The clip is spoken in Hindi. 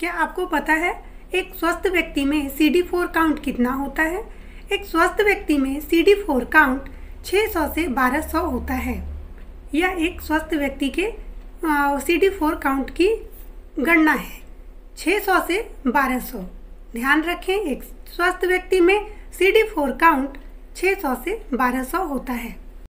क्या आपको पता है एक स्वस्थ व्यक्ति में सी डी फोर काउंट कितना होता है? एक स्वस्थ व्यक्ति में सी डी फोर काउंट 600 से 1200 होता है। यह एक स्वस्थ व्यक्ति के सी डी फोर काउंट की गणना है 600 से 1200 ध्यान रखें, एक स्वस्थ व्यक्ति में सी डी फोर काउंट 600 से 1200 होता है।